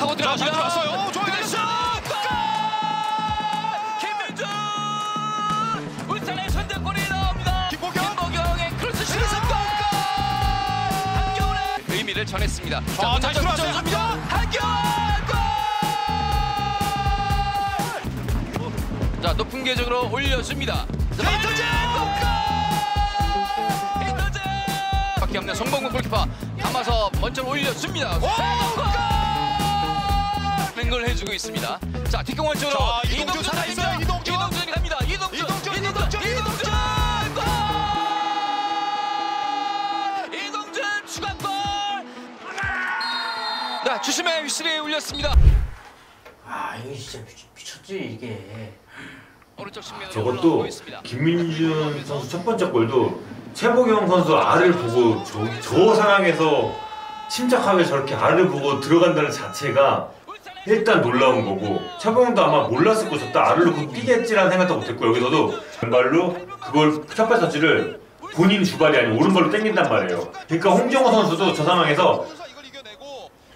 하고 자, 잘 들어갑니다. 들어왔어요. 좋아요. 그래서 골! 김민준! 울산의 선제골이 나옵니다. 김보경! 김보경의 크로스 슛! 그래서 골! 한겨울의 의미를 전했습니다. 자, 다시 들어왔어요. 한겨울! 한겨울! 자, 높은 궤적으로 올려줍니다. 자, 이터재! 인터제! 밖에 없는 송봉근 골키퍼 감아서 먼저 올려줍니다. 맹걸 해주고 있습니다. 자, 뒷공원 쪽으로 자, 이동준 살아있어요. 이동준! 이동준이 갑니다. 이동준! 이동준, 이동준! 이동준, 이동준! 골! 이동준 추가골! 네, 주심의 휘슬이 울렸습니다. 아 이거 진짜 미쳤, 미쳤지 이게 오른쪽 측면으로 저것도. 김민준 선수 첫 번째 골도 최보경 선수 알을 보고 저, 저 상황에서 침착하게 저렇게 알을 보고 들어간다는 자체가 일단 놀라운 거고 최보경도 아마 몰랐을 거저딱 알을 놓고 뛰겠지라는 생각도 못했고 여기서도 왼발로 그걸 첫발 터치를 본인 주발이 아니고 오른발로 당긴단 말이에요. 그러니까 홍정호 선수도 저 상황에서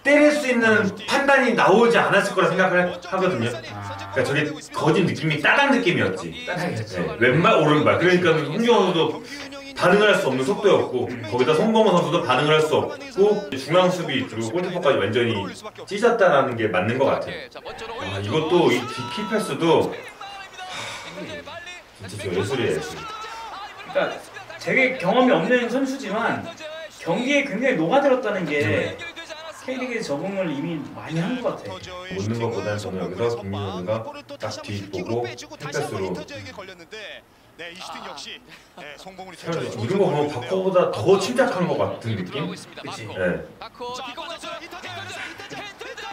때릴 수 있는 판단이 나오지 않았을 거라 생각을 하거든요. 아 그러니까 저게 거진 느낌이 따당 느낌이었지. 네, 왼발 오른발 그러니까 홍정호 선수도 반응을 할 수 없는 속도였고 거기다 송범호 선수도 반응을 할 수 없고 중앙 수비 그리고 골키퍼까지 완전히 찢었다라는 게 맞는 것 같아요. 아, 이것도 이 키 패스도 이동준의 빨리 진짜 저 예술이에요 예술. 그러니까 되게 경험이 없는 선수지만 경기에 굉장히 녹아들었다는 게 K리그에 적응을 이미 많이 한 것 같아 웃는 것보다는 저는 여기서 김민호 선수가 딱 뒤보고 햇볕으로 네, 이 슈팅 역시 네, 성공을 사실 이끌어냈죠. 이런 거 보면 바코보다 더 침착한 것 같은 느낌? 그치. 네. 바코 자, 뒷공간!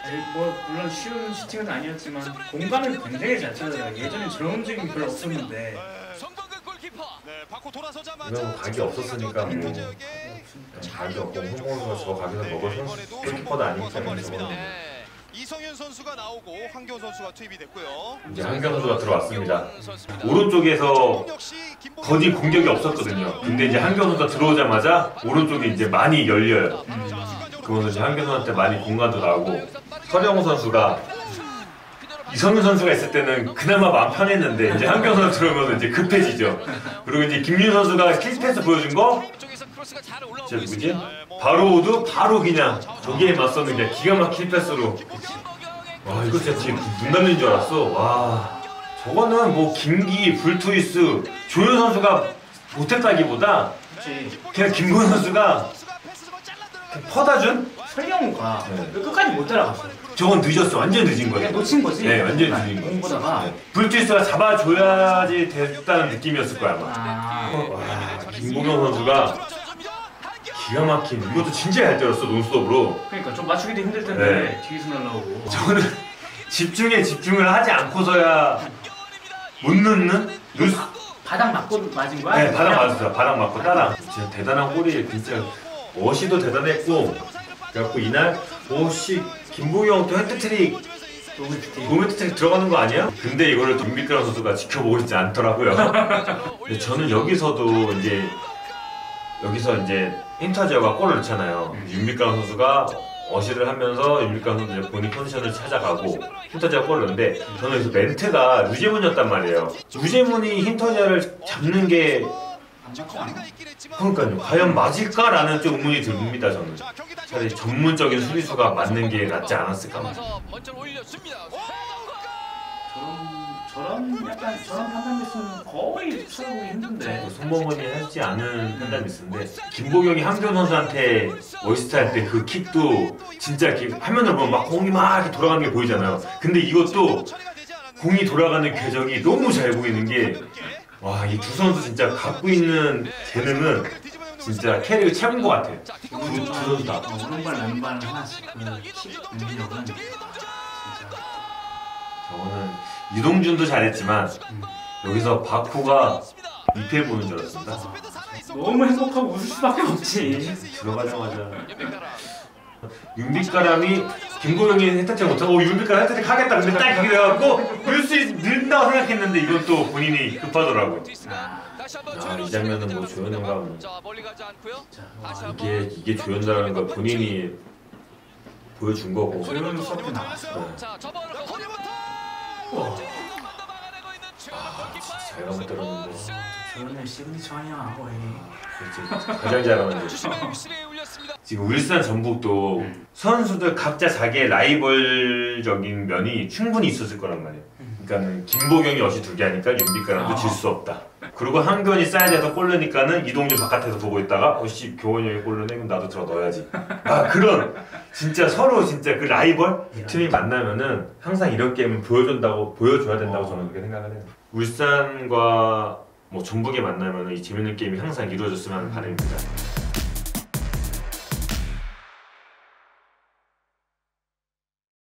에이, 뭐 물론 쉬운 슈팅은 아니었지만 공간을 굉장히 잘 찾아요. 예전에 저런 움직임이 별로 없었는데. 네, 성공근 골키퍼. 네, 바코 돌아서자마자 이건 뭐 각이 없었으니까 뭐 각이 없고 홍범호 선수가 저 각에서 먹을 선수 골키퍼도 아니기 때문에 저거는. 네. 이성윤 선수가 나오고 황교안 선수가 투입이 됐고요. 이제 한경 선수가 들어왔습니다. 오른쪽에서 거의 공격이 없었거든요. 근데 이제 한경 선수가 들어오자마자 오른쪽이 이제 많이 열려요. 그러면서 이제 한경 선수한테 많이 공간도 나오고 서령호 선수가 이성윤 선수가 있을 때는 그나마 마음 편했는데 이제 한경 선수 들어오면 이제 급해지죠. 그리고 이제 김민 선수가 킬패스 보여준 거 쪽에서 크로스가 잘 올라오고 저 누구지? 있습니다. 바로 오도 바로 그냥 저기에 맞서는 게 기가 막힌 패스로 와 이거 진짜 지금 눈 감는 줄 알았어. 와 저거는 뭐 김기, 불투이스, 조현 선수가 못했다기보다 그치 그냥 김고현 선수가 그냥 퍼다 준? 설경우가 네. 왜 끝까지 못 따라갔어 저건 늦었어. 완전 늦은 거예요. 놓친 거지 네, 완전히 늦은 거. 공보다가 네. 불투이스가 잡아줘야지 됐다는 느낌이었을 거야 아마. 아 와 김고경 선수가 기가 막힌 이것도 진짜 잘 때렸어 논스톱으로. 그러니까 좀 맞추기도 힘들 텐데 네. 뒤에서 날라오고 저는 집중에 집중을 하지 않고서야 못 넣는? 수- 바닥 맞고 맞은 거야? 네, 바닥 맞았어요. 바닥 맞고 따라. 진짜 대단한 골이 진짜 어시도 대단했고 그래갖고 이날 어시 김보경 또 해트트릭 도움 해트트릭 들어가는 거 아니야? 근데 이거를 또 윤빛가람 선수가 지켜보고 있지 않더라고요. 근데 저는 여기서도 이제 여기서 이제 인터지어가 골을 넣잖아요. 윤빛가람 선수가 어시를 하면서 윤빛가람 선수 이제 본인 컨디션을 찾아가고 힌터지어가 골을 넣는데 저는 여기서 멘트가 루제문이었단 말이에요. 루제문이 힌터지어를 잡는 게 그러니까요. 과연 맞을까라는 좀 의문이 듭니다. 저는 차라리 전문적인 수비수가 맞는 게 낫지 않았을까. 저런 저런 약간 저런 판단됐으면 거의 쳐다보기 힘든데 손범원이 하지 않은 판단 미스인데 김보경이 한교원 선수한테 어시스트 할 때 그 킥도 진짜 이렇게 화면을 보면 막 공이 막 이렇게 돌아가는 게 보이잖아요. 근데 이것도 공이 돌아가는 궤적이 너무 잘 보이는 게 와 이 두 선수 진짜 갖고 있는 재능은 진짜 캐릭을 채운 것 같아요. 자, 두, 두 선수 다. 어, 오른발 왼발 하나씩 그 킥 능력은 진짜 저거는 이동준도 잘했지만 여기서 바쿠가 밑에 보는 줄 알았습니다. 너무 행복하고 웃을 수밖에 없지 들어가자마자. 윤빛가람이 김고영이 혜택제 못하고 어, 윤빛가람 혜택 하겠다 근데 딱 그게 돼갖고 늘수 는다고 생각했는데 이건 또 본인이 급하더라고 아, 이 장면은 뭐 조현우가 뭐- 한번 이게 이게 조연다라는 걸 본인이 보여준 거고. 조현 서브 나왔어. 시그니처 거의. 그렇지. 가장 잘하는. 지금 울산 전북도 음. 선수들 각자 자기의 라이벌적인 면이 충분히 있었을 거란 말이에요. 그러니까는 김보경이 어시 두개 하니까 윤빛가람도 아. 질수 없다. 그리고 한교원이 사이드에서 골 넣으니까는 이동준 바깥에서 보고 있다가 어씨 교원이 형이 골 넣네 그럼 나도 들어 넣어야지. 아 그런 진짜 서로 진짜 그 라이벌 팀이 만나면은 항상 이런 게임을 보여준다고 보여줘야 된다고 어. 저는 그렇게 생각을 해요. 울산과 뭐 전북이 만나면은 이 재밌는 게임이 항상 이루어졌으면 하는 바람입니다.